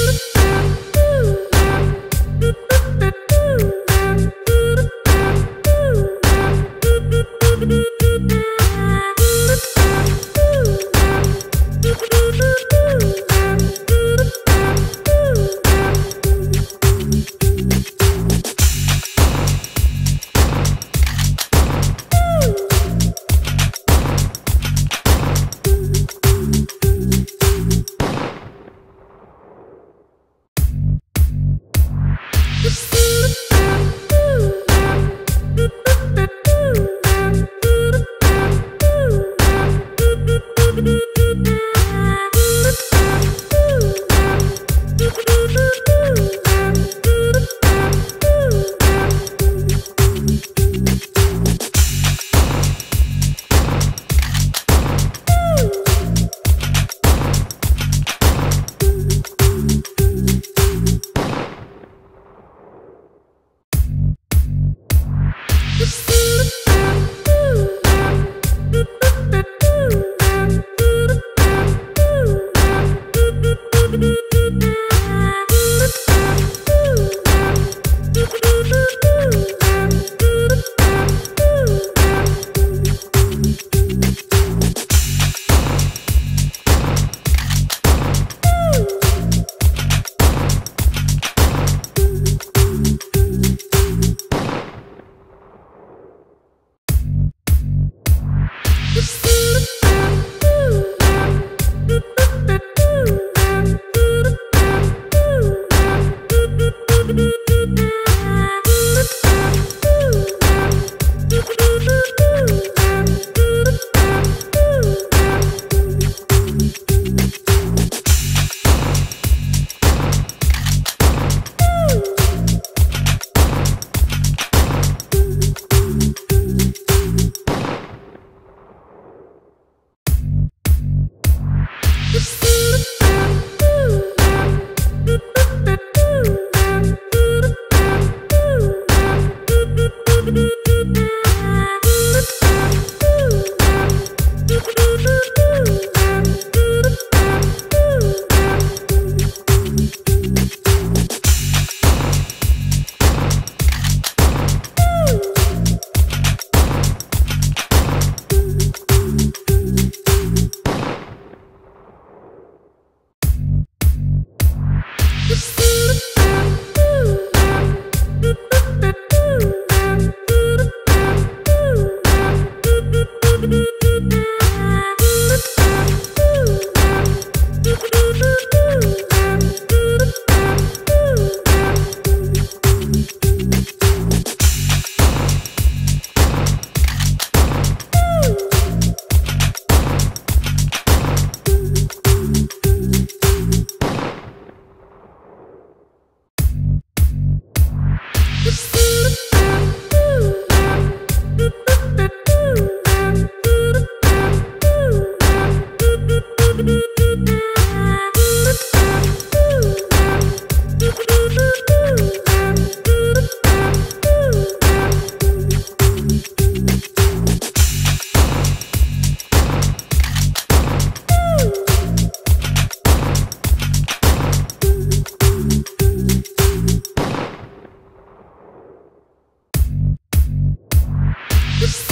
you. Ooh. Just